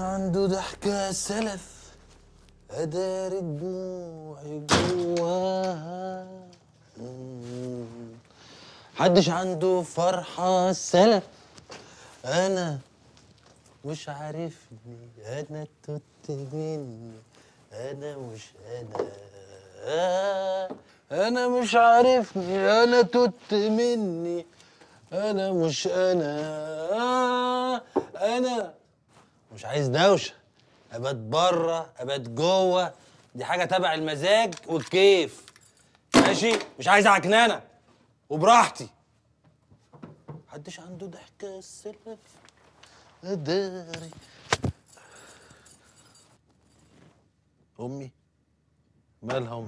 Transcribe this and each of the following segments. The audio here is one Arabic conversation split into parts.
عنده ضحكة سلف أدار دموعي جواها. مم. حدش عنده فرحة سلف. أنا مش عارفني أنا توت مني. أنا مش أنا. أنا مش عارفني أنا توت مني. أنا مش أنا. أنا مش عايز دوشة. أبات بره أبات جوه. دي حاجة تبع المزاج والكيف. ماشي؟ مش عايز عكنانة وبراحتي. محدش عنده ضحكة السلف أداري أمي. مالها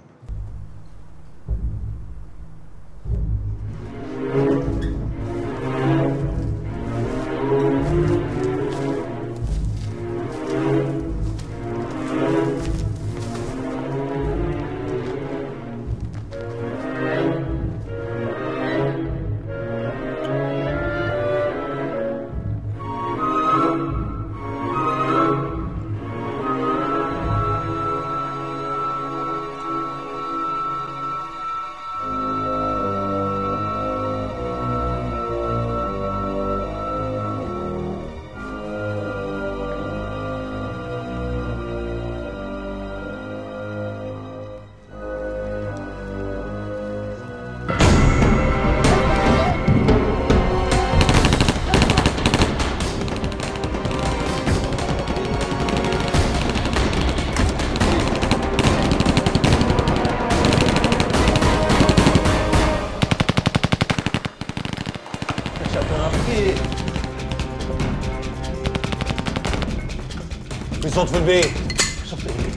في صوت في البيت.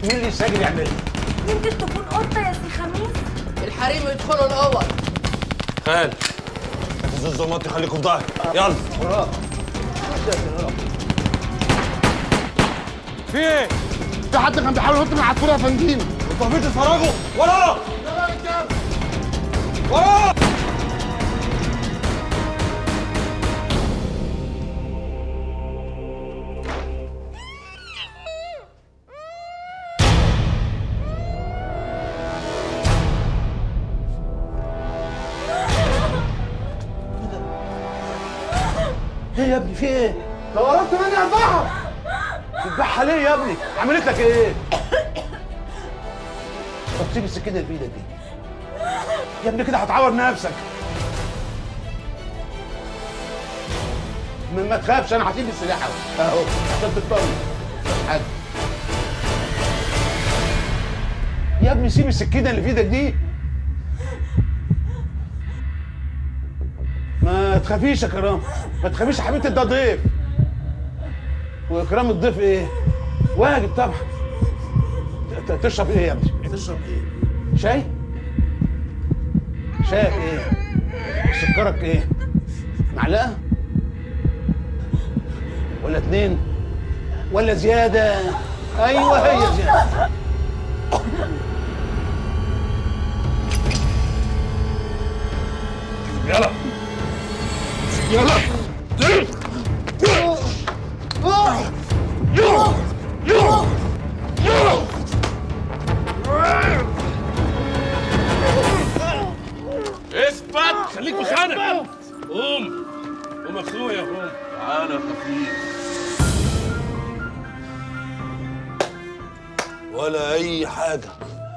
مين اللي ساجد يعملها؟ يمكن تكون قطة يا سي خميس. الحريم يدخلوا الاوض خال. نفذوا الظلمات خليكم في ظهري يلا. وراك في إيه؟ في حد كان بيحاول ينط من العصفوره يا فندم أنتوا واقفين تتفرجوا ورا ورا إيه يا ابني في إيه؟ لو قربت مني هذبحها. تذبحها ليه يا ابني؟ عملت لك إيه؟ طب سيب السكينة اللي في إيدك دي. يا ابني كده هتعور نفسك. ما تخافش أنا هسيب السلاح أهو. أهو عشان تطمن يا ابني سيب السكينة اللي في إيدك دي. ما تخافيش يا كرام ما تخافيش يا حبيبتي ده ضيف واكرام الضيف إيه؟ واجب طبعا تشرب إيه يا ابني؟ تشرب إيه؟ شاي؟ شايك إيه؟ سكرك إيه؟ معلقة؟ ولا اتنين؟ ولا زيادة؟ أيوه هي زيادة خليك مكانك قوم. قوم يا أخويا قوم. تعالى يا خفيف ولا أي حاجة.